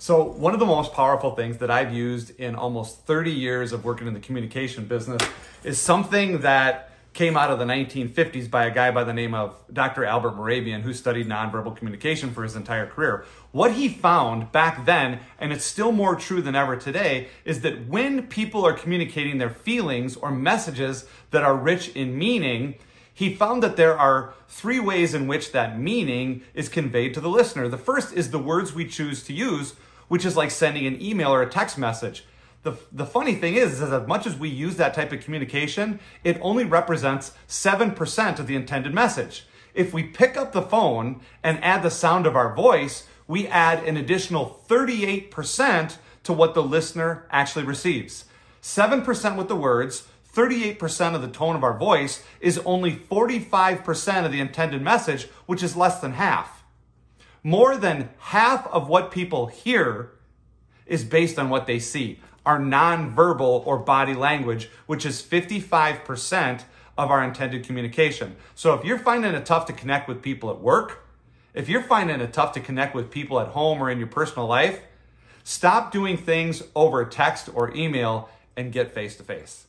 So, one of the most powerful things that I've used in almost 30 years of working in the communication business is something that came out of the 1950s by a guy by the name of Dr. Albert Mehrabian, who studied nonverbal communication for his entire career. What he found back then, and it's still more true than ever today, is that when people are communicating their feelings or messages that are rich in meaning, he found that there are three ways in which that meaning is conveyed to the listener. The first is the words we choose to use, which is like sending an email or a text message. The, the funny thing is, is as much as we use that type of communication, it only represents 7% of the intended message. If we pick up the phone and add the sound of our voice, we add an additional 38% to what the listener actually receives. 7% with the words, 38% of the tone of our voice is only 45% of the intended message, which is less than half. More than half of what people hear is based on what they see our nonverbal or body language, which is 55% of our intended communication. So if you're finding it tough to connect with people at work, if you're finding it tough to connect with people at home or in your personal life, stop doing things over text or email and get face to face.